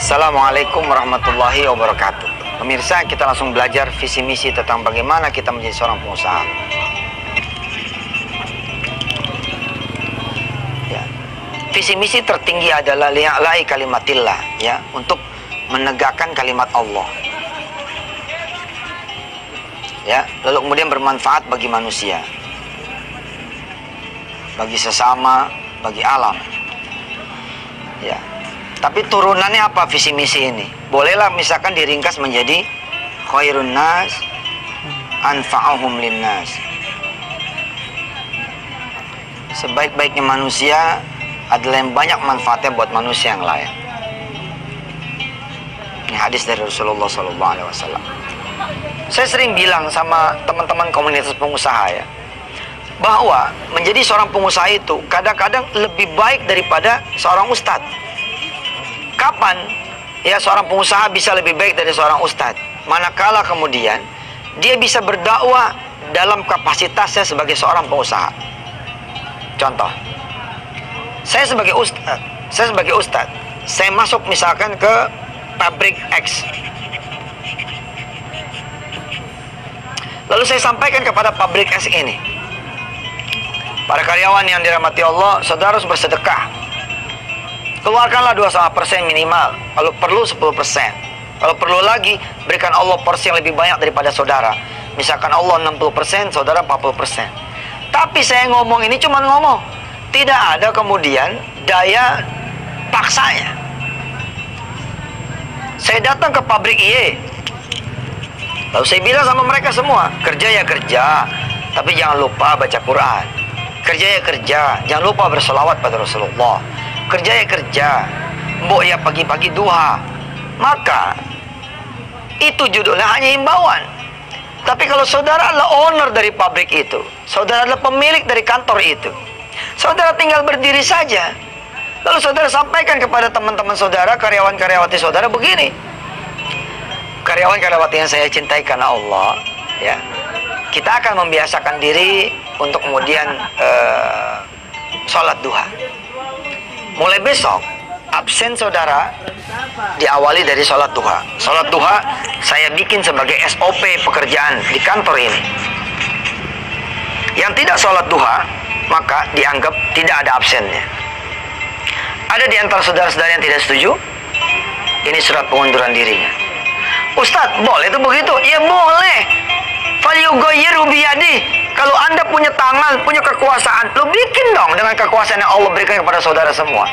Assalamualaikum warahmatullahi wabarakatuh. Pemirsa, kita langsung belajar visi misi tentang bagaimana kita menjadi seorang pengusaha. Ya. Visi misi tertinggi adalah li'la'i kalimatillah, ya, untuk menegakkan kalimat Allah. Ya, lalu kemudian bermanfaat bagi manusia. Bagi sesama, bagi alam. Ya, tapi turunannya apa visi misi ini? Bolehlah misalkan diringkas menjadi khairun nas anfa'ahum linnas. Sebaik-baiknya manusia adalah yang banyak manfaatnya buat manusia yang lain. Ini hadis dari Rasulullah SAW. Saya sering bilang sama teman-teman komunitas pengusaha ya, bahwa menjadi seorang pengusaha itu kadang-kadang lebih baik daripada seorang ustadz Kapan ya seorang pengusaha bisa lebih baik dari seorang ustadz? Manakala kemudian dia bisa berdakwah dalam kapasitasnya sebagai seorang pengusaha. Contoh, saya sebagai ustadz, saya sebagai ustadz, saya masuk misalkan ke pabrik X. Lalu saya sampaikan kepada pabrik X ini. Para karyawan yang dirahmati Allah, saudara harus bersedekah keluarkanlah dua sama persen minimal. Kalau perlu 10 persen. Kalau perlu lagi berikan Allah porsi yang lebih banyak daripada saudara. Misalkan Allah 60 persen saudara 40 persen. Tapi saya ngomong ini cuma ngomong. Tidak ada kemudian daya paksanya. Saya datang ke pabrik IE lalu saya bilang sama mereka semua kerja ya kerja tapi jangan lupa baca Quran. Kerja ya kerja jangan lupa bersolawat pada Rasulullah kerja ya kerja mbok ya pagi-pagi duha. Maka itu judulnya hanya himbauan tapi kalau saudara adalah owner dari pabrik itu saudara adalah pemilik dari kantor itu saudara tinggal berdiri saja. Lalu saudara sampaikan kepada teman-teman saudara karyawan-karyawati saudara begini. Karyawan-karyawati yang saya cintai karena Allah ya. Kita akan membiasakan diri untuk kemudian uh, sholat duha mulai besok absen saudara diawali dari sholat duha. Sholat duha saya bikin sebagai SOP pekerjaan di kantor ini. Yang tidak sholat duha maka dianggap tidak ada absennya. Ada di antara saudara-saudara yang tidak setuju? Ini surat pengunduran dirinya. Ustadz, boleh itu begitu? Ya boleh. Falyugoyiru biyadi kalau Anda punya tangan, punya kekuasaan, lo bikin dong dengan kekuasaan yang Allah berikan kepada saudara semua.